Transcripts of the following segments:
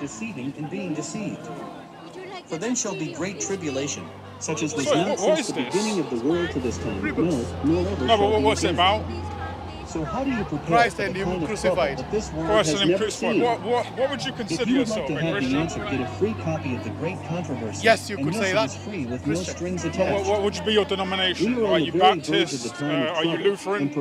deceiving and being deceived. For then shall be great tribulation, such as was Sorry, not what- what since the this? beginning of the world to this time, no, nor ever No, shall but be what's it again. about? So how do you prepare Christ and him crucified. Christ and him crucified. What, what, what would you If consider you would yourself, like to a have the answer, get a free copy of the Great Controversy. Yes, you could say that. free with Christian. no strings What, attached. what would you be your We denomination? are Are you Baptist? Uh, are you Lutheran?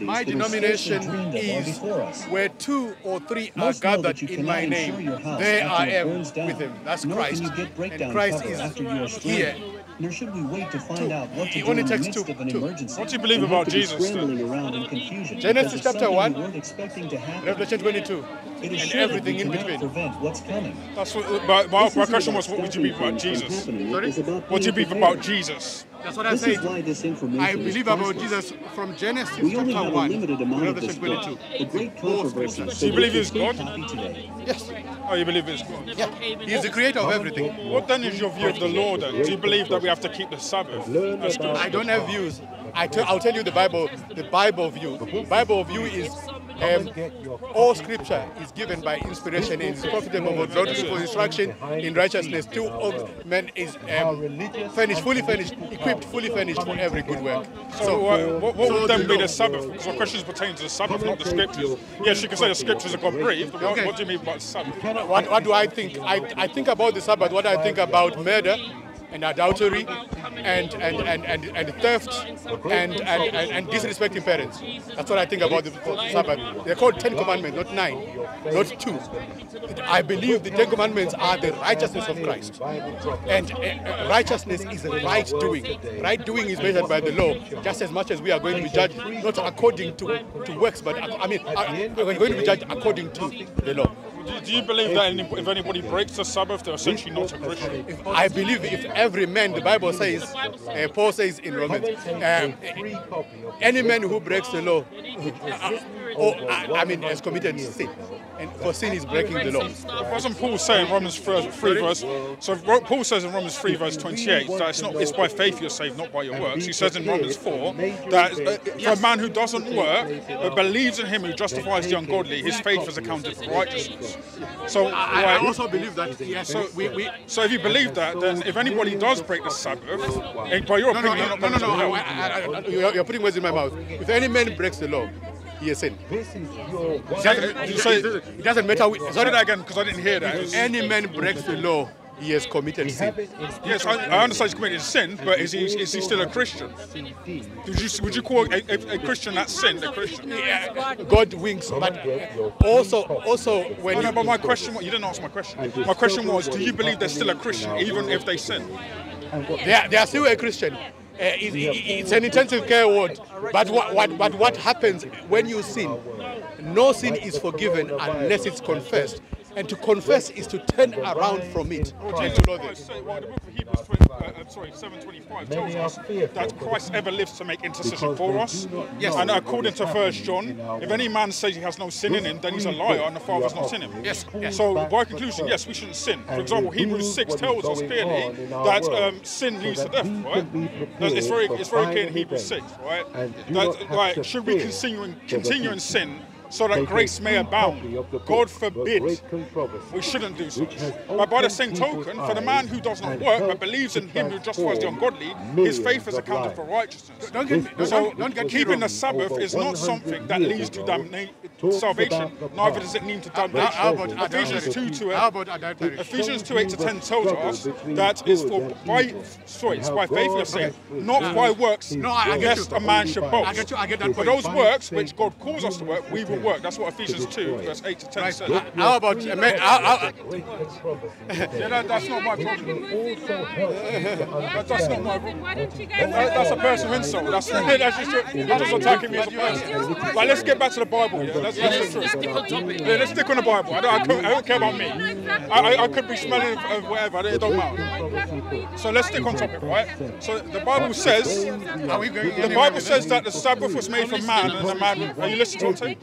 My denomination scarcely dreamed of are is where two or three are Most gathered in my name. There I am with him. That's Christ. you get breakdown And Christ is after you are here. Nor should we wait to find Two. out what to It do only in the takes midst two. of an Two. emergency. What do you believe and about be Jesus, scrambling around in confusion Genesis chapter 1, you expecting to happen. Revelation 22. It is and everything in between. prevent what's coming. That's what. But my, my question was, what would you believe about Jesus? happening. Sorry? It's about What do you believe about. Jesus? That's what I This said. is why this information I is believe about. Jesus from Genesis We only chapter have a 1 limited to amount of this Revelation book, 22. the great controversy. scriptures. Do you believe it's Free God? today. Yes. Oh, you believe it's God? Yeah. He is the creator of everything. What then is your view of the law then? Do you believe that we have to keep the Sabbath? That's. I don't have views. I I'll tell you the Bible, the Bible view. Bible view is um, all scripture is given by inspiration and is profitable for doctrine, for instruction in righteousness. Till all men is um, furnished, fully furnished, equipped, fully furnished for every good work. So what, what, what so would then the be the Sabbath? Because my questions pertain to the Sabbath, not the scriptures. Yes, you can say the scriptures are God breathed. But what, Okay. what do you mean by Sabbath? What, what do I think? I, I think about the Sabbath, what I think about murder and adultery and, and, and, and, and theft and, and, and, and disrespecting parents. That's what I think about the Sabbath. They're called Ten Commandments, not nine, not two. I believe the Ten Commandments are the righteousness of Christ. And uh, uh, righteousness is right doing. Right doing is measured by the law, just as much as we are going to be judged, not according to, to works, but uh, I mean, uh, we're going to be judged according to the law. Do, do you believe that if anybody breaks the Sabbath, they're essentially not a Christian? I believe if every man, the Bible says, uh, Paul says in Romans, um, any man who breaks the law, uh, or, uh, I mean, has committed sin. And for sin is breaking the law. Wasn't Paul saying Romans 3, 3 verse? So Paul says in Romans 3 verse 28 that it's not it's by faith you're saved, not by your works. He says in Romans 4 that uh, for a man who doesn't work but believes in him who justifies the ungodly, his faith is accounted for righteousness. So, I, I also believe that, yes, so, we, we, so if you believe that, then if anybody does break the Sabbath, by your no, no, opinion, no, you're not no, no, going no, to I, hell. I, I, you're you're putting words in my mouth. If any man breaks the law, he has sinned. Say- It say- doesn't- it doesn't matter. which- Sorry, that again because I didn't hear that. any man breaks the law, he has committed sin. Yes, I, I understand he's committed sin, but is he is he still a Christian? Would you would you call a, a, a Christian that sinned a Christian? Yeah, God winks, but also, also when No, no, but my question was, you didn't answer my question. My question was, do you believe they're still a Christian even if they sin? they are, they are still a Christian. Uh, it- it's an intensive care ward. But what, what, but what happens when you sin? No sin is forgiven unless it's confessed. And to confess is to turn around from it. And to know this. Say- well, the book of Hebrews 20, uh, uh, sorry, 725 tells us that Christ ever lives to make intercession for us. Yes. And according to First John, if any man says he has no sin in him, then he's a liar and the Father's not in him. Yes, yes. So by conclusion, yes, we shouldn't sin. For example, Hebrews 6 tells us clearly that um, sin leads to death, right? It's very, it's very clear in Hebrews 6, right? That, like, should we continue in, continue in sin so that grace may abound? God forbid. We shouldn't do such. But by the same token, for the man who does not work but believes in him who justifies the ungodly, his faith is accounted for righteousness. Don't get me- So don't- don't get me keeping the Sabbath is not something that leads to damnation, salvation. Neither does it lead to How, damnation. how Ephesians adultery? 2 to How about adultery? Ephesians 2 8 to 10 tells us that it's for by sorry, it's by faith you're saved, not by works, No, I- I get lest you. a man should boast. I get you, I get that For point. those works which God calls us to work, we will work. That's what Ephesians 2, verse 8 to 10 Right. says. Uh, How about man? How, how, Yeah, that, that's not my problem. That, that's not my problem. Why don't you guys That, that's a personal insult. That's, that's just you're just attacking me as a person. Right, let's get back to the Bible. Yeah, let's, let's, let's, yeah, let's stick on the Bible. I don't, I don't, I don't care about me. I, I, I could be smelling of whatever. It don't matter. So let's stick on topic, right? So the Bible says, are we going the Bible says that the Sabbath was made for man, and the man. Are you listening to tape?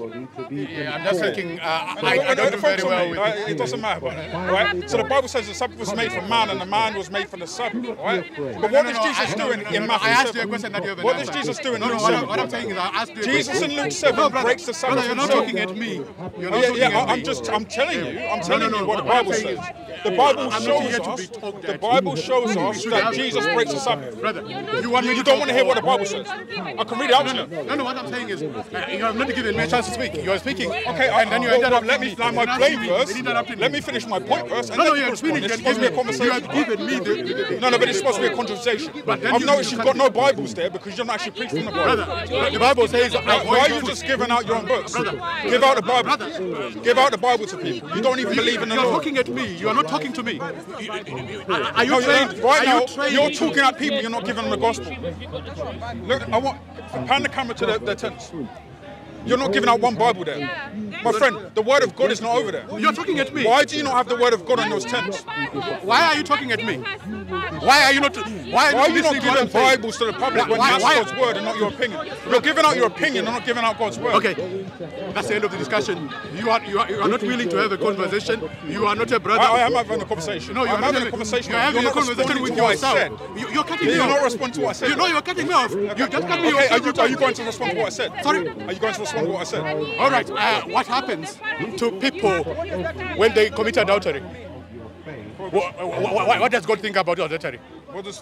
Yeah, I'm just thinking. Uh, I, I don't do very well me, with. right? It doesn't matter, right? So the Bible says the Sabbath was made for man, and the man was made for the Sabbath, right? But what No, is no, Jesus doing no, no, in Matthew I asked you a question that you haven't What is. Jesus doing in Luke what, 7? I'm, what I'm saying is I asked you Jesus in Luke 7 breaks the Sabbath brother, you're and not talking at me. You're not Yeah, talking yeah, at I- me. I'm just, I'm telling you, I'm telling you what the Bible says. The Bible I'm shows us, the. Bible shows us that Jesus breaks the Sabbath. Brother, you want me You don't want to hear what the Bible says. I can read it out to you. No, no, what I'm saying is, uh, you have not given me a chance to speak. You are speaking. Okay, and then you well, interrupt let me land my plane first. Let me finish my point first. And No, no, you respond. finished. It's supposed to be a You conversation. have given me the. No, no, but it's supposed to be a conversation. then I've you- noticed you you've got no Bibles there because you're not actually preaching the Bible. Brother, the Bible says. Why why are you just giving out your own books? Give out the Bible. Give out the Bible to people. You don't even believe in the Lord. You're Lord. talking at me. You are not talking to me. Are you No, trained? you're, right now, you you're talking at people, you're not giving them the gospel. Look, I want, pan the camera to the, the tents. You're not giving out one Bible there. My friend, the word of God is not over there. You're talking at me. Why do you not have the word of God on those tents? Why are you talking at me? Why are you not? Why are Why are you not listening to what giving Bibles to the public when Why- that's why- God's word and not your opinion? You're giving out your opinion and not giving out God's word. Okay, that's the end of the discussion. You are you are, you are not willing to have a conversation. You are not a brother. I, I am having a conversation. No, you're I'm not having a conversation. You're having not a conversation with to yourself. You, you're cutting me off. You're not responding to what I said. You know, you're cutting me off. You just cut me Okay, off. are you, are you going to respond to what I said? Sorry? Are you going to respond what I said? All right. Uh, what happens to people when they commit adultery? What, what, what does God think about adultery? What does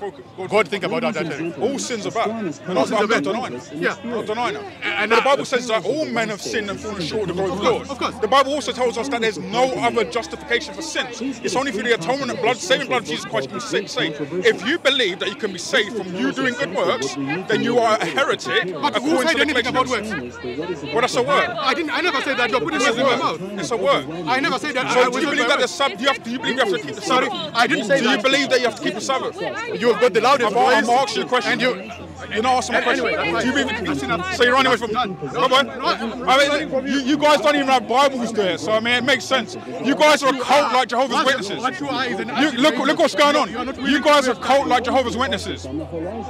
God, think about adultery? all sins are bad. And sins I'm are bad. not denying it. Yeah. Not denying that. And the Bible says that all men have sinned and fallen short of the glory of God. of course. The Bible also tells us that there's no other justification for sins. It's only through the atonement and blood, saving blood of Jesus Christ can be saved. If you believe that you can be saved from you doing good works, then you are a heretic. But who said anything about works? Well, that's a word. I didn't. I never said that. You're putting words in my mouth. It's a word. I never said that. I So do you believe that the. Sabbath? Do you have? Do you believe you have to keep the Sorry, I didn't say Do you that. believe that you have to keep the Sabbath? You've got the loudest I'm, I'm voice. you a question. And you. You're not asking me a question. You believe? So you're running away from? Done. Come on. I mean, you, you guys don't even have Bibles there, so I mean it makes sense. You guys are a cult like Jehovah's Witnesses. you are is an You, look, look what's going on. You're not willing You guys are a cult like Jehovah's Witnesses.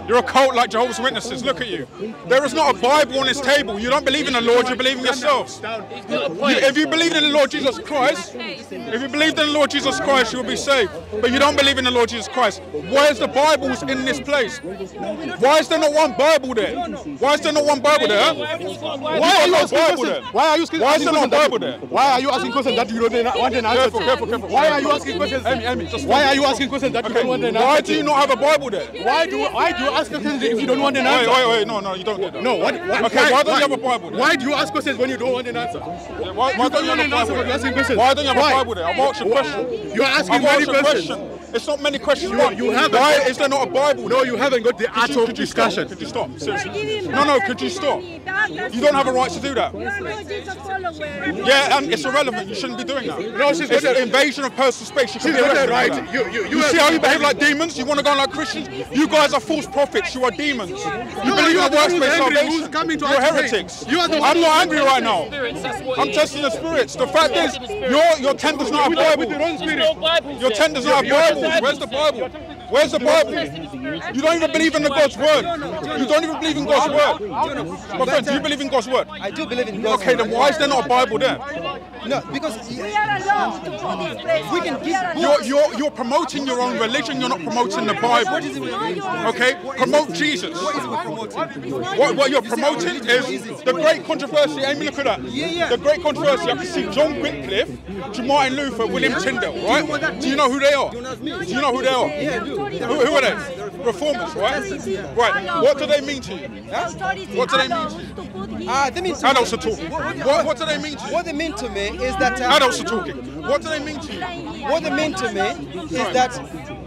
You're a cult like Jehovah's Witnesses. Look at you. There is not a Bible on this table. You don't believe in the Lord. You believe in yourselves. If you believe in the Lord Jesus Christ, if you believe in the Lord Jesus Christ, you'll be saved. But you don't believe in the Lord Jesus Christ. Where's the Bibles in this place? Why is there not one Bible there? Why is there not one Bible there? Why are you asking Bible questions? there. Why are you asking Why is there asking not a questions Bible that- there? Why are you asking questions that you don't want an answer Careful, to? careful, careful. Why are you asking questions? Amy, Amy, just Why are you asking questions that you don't want an answer why to? do you not have a Bible there? Why do why do you ask questions if you don't want an answer? wait, wait, wait, no, no, you don't do that. No, what, what, Okay, why don't you have a Bible there? Why do you ask questions when you don't want an answer? Why, why don't you have a an answer, Bible you're asking there? questions. Why don't you have Why? a Bible there? I'm asking a question. You're asking I'm many a questions. question. It's not many questions. You- Why- you haven't Why is there not a Bible? No, you haven't got the Could art you, of could you discussion. Could you stop? Seriously. No, no, could you stop? You don't have a right to do that. Yeah, and it's irrelevant. You shouldn't be doing that. No, she's it's an invasion of personal space. You should She's be got arrested right. that. You, you, you, You see how you behave like demons? You want to go on like Christians? You guys are false prophets. You are demons. You believe you in are the the one works who's based salvation. coming to You're us today. heretics. You are the one I'm not angry angry. right now. I'm testing the spirits. The fact is, your your tent does not have with Bible. Your tent does not have Bibles. Where's the Bible? Where's the Bible? You don't even believe in the God's word. You don't even believe in God's word. My friend, do you believe in God's word? I do believe in God. Okay, then why is there not a Bible there? No, because We are alone to put this place. We can give You're, you're, you're promoting your own religion, you're not promoting the Bible. Okay? Promote Jesus. What, what you're promoting is the great controversy. Amy, look at that. The great controversy. I can see John Wycliffe to Martin Luther, William Tyndale, right? Do you know who they are? Do you know who they are? Who, who are they? Reformers, right? Right. What do they mean to you? What do they mean to you? Ah, they mean to Adults are talking. What, what do they mean to you? What they mean to me is that uh, Adults are talking. What do they mean to you? what they mean to me is that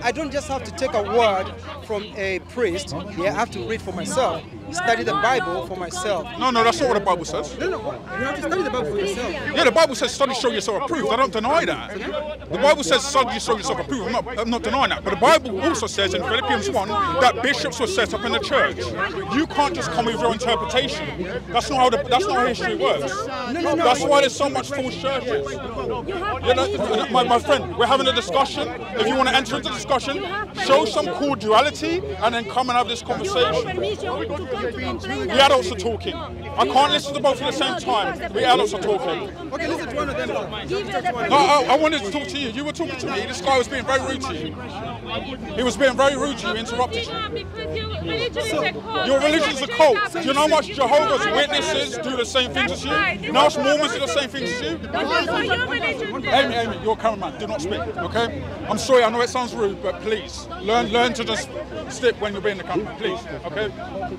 I don't just have to take a word from a priest. Yeah, I have to read for myself, study the Bible for myself. No, no, that's not what the Bible says. No, no, you have to study the Bible for yourself. Yeah, the Bible says study, show yourself approved. I don't deny that. The Bible says study, show yourself approved. I'm not, I'm not denying that. But the Bible also says in Philippians 1 that bishops were set up in the church. You can't just come with your interpretation. That's not how the, that's not how history works. That's why there's so much false churches. Yeah, that- my, my friend, we're having a discussion. If you want to enter into the discussion, show some cordiality and then come and have this conversation. Permission to come to complain. The adults are talking. I can't listen to both at the same time. The adults are talking. Okay, listen to one of them. Give you the No, I, I wanted to talk to you. You were talking to me. This guy was being very rude to you. He was being very rude to you, interrupted you. Your religion's a cult. Do you know how much Jehovah's Witnesses do the same things as you. Nash Mormons do the same things as you. That's your. Amy, Amy, you're a cameraman. Do not speak, okay? I'm sorry, I know it sounds rude, but please learn learn to just stick when you're being the camera, please, okay?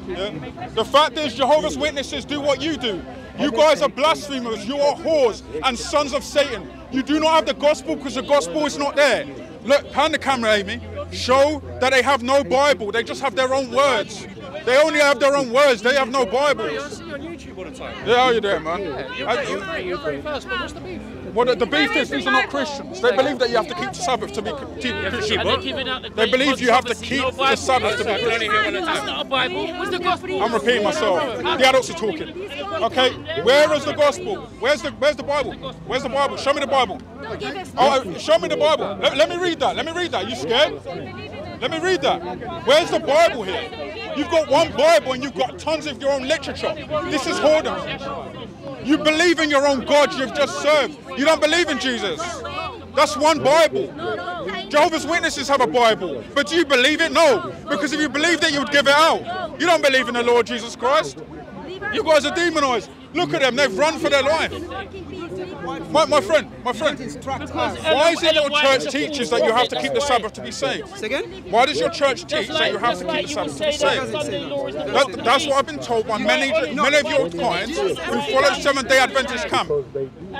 Yeah. The fact is, Jehovah's Witnesses do what you do. You guys are blasphemers. You are whores and sons of Satan. You do not have the gospel because the gospel is not there. Look, hand the camera, Amy. Show that they have no Bible. They just have their own words. They only have their own words. They have no Bible. I see you on YouTube all the time. Yeah, how you doing, man? You're, I- very, you're very fast, but what's the beef? Well, the, the beef is these are not Christians. They believe that you have to keep the Sabbath to be keep Christian. And they're giving out the They believe you have to keep no the Sabbath to be I can only Christian. hear one at a That's not a Bible. Where's the gospel? I'm repeating myself. The adults are talking. Okay, where is the gospel? Where's the Where's the Bible? Where's the Bible? Show me the Bible. Don't give us Oh, show me the Bible. Let, let me read that. Let me read that. You scared? Let me read that. Where's the Bible here? You've got one Bible and you've got tons of your own literature. This is whoredom. You believe in your own God you've just served. You don't believe in Jesus. That's one Bible. Jehovah's Witnesses have a Bible, but do you believe it? No, because if you believed it, you would give it out. You don't believe in the Lord Jesus Christ. You guys are demonized. Look at them, they've run for their life. My, my friend, my friend, why is it your church teaches that you have to keep the Sabbath to be saved? Again? Why does your church teach that you have to keep the Sabbath to be saved? Sunday law is the That, that's what I've been told by many, many of your clients who follow Seventh Day Adventist camp.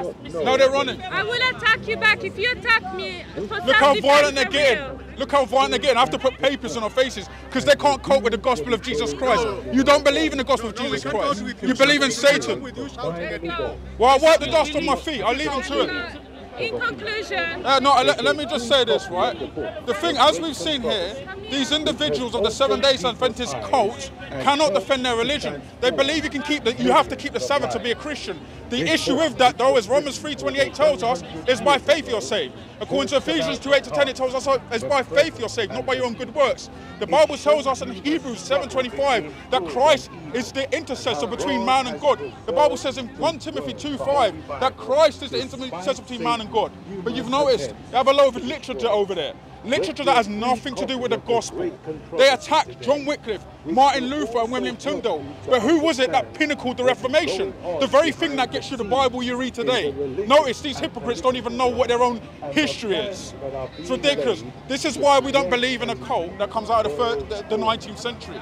No, they're running. I will attack you back if you attack me. Look how violent they're getting. Look how violent they're getting. I have to put papers on our faces because they can't cope with the gospel of Jesus Christ. You don't believe in the gospel of Jesus Christ. You believe in Satan. Well, I wipe the dust on my feet. I leave them to it. In conclusion, Uh, no, let, let me just say this, right? The thing, as we've seen here, these individuals of the Seven Days Adventist cult cannot defend their religion. They believe you can keep the, you have to keep the Sabbath to be a Christian. The issue with that, though, as Romans 3:28 tells us, is by faith you're saved. According to Ephesians 2:8 to 10, it tells us it's by faith you're saved, not by your own good works. The Bible tells us in Hebrews 7:25 that Christ is the intercessor between man and God. The Bible says in 1 Timothy 2:5 that Christ is the intercessor between man and God. But you've noticed they have a lot of literature over there. Literature that has nothing to do with the gospel. They attacked John Wycliffe, Martin Luther, and William Tyndale. But who was it that pinnacled the Reformation? The very thing that gets you the Bible you read today. Notice these hypocrites don't even know what their own history is. It's ridiculous. This is why we don't believe in a cult that comes out of the, the, the 19th century.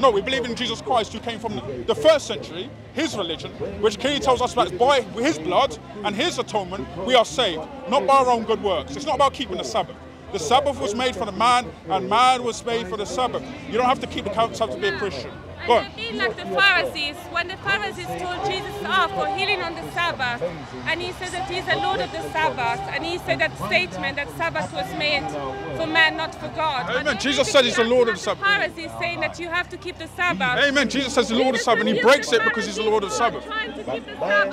No, we believe in Jesus Christ who came from the, first century, his religion, which clearly tells us that by his blood and his atonement we are saved, not by our own good works. It's not about keeping the Sabbath. The Sabbath was made for the man, and man was made for the Sabbath. You don't have to keep the Sabbath to be a Christian. Go on. Being like the Pharisees, when the Pharisees told Jesus off for healing on the Sabbath, and he said that he's the Lord of the Sabbath, and he said that statement that Sabbath was made for man, not for God. Amen. But Jesus said he's the Lord of the Sabbath. Pharisees saying that you have to keep the Sabbath. Amen. Jesus says the Lord of the Sabbath, and he breaks it because he's the Lord of the Sabbath.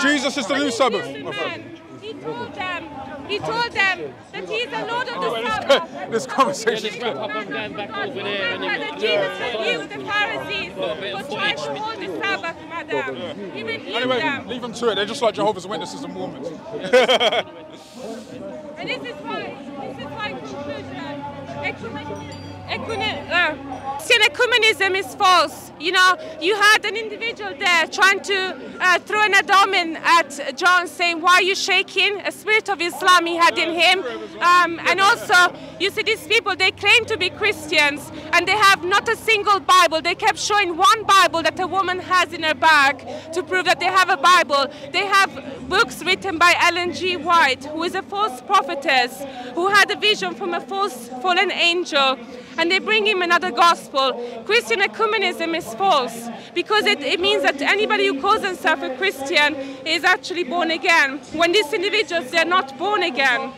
Jesus is the new Sabbath, my friend. He told them, he told them that he's the Lord of the Sabbath. This conversation is Let's wrap up. I'm back over there. Remember that Jesus rebuked the Pharisees for trying to hold the Sabbath, madam. He rebuked Anyway, them. leave them to it. They're just like Jehovah's Witnesses and Mormons. And this is why, this is why conclusion, ecune- uh, ecumenism is false. You know, you had an individual there trying to uh, throw an ad hominem at John, saying, "Why are you shaking?" A spirit of Islam he had in him, um, and also you see these people. They claim to be Christians, and they have not a single Bible. They kept showing one Bible that a woman has in her bag to prove that they have a Bible. They have books written by Ellen G. White, who is a false prophetess, who had a vision from a false fallen angel, and they bring him another gospel. Christian ecumenism is false because it, it means that anybody who calls themselves a Christian is actually born again, when these individuals, they're not born again.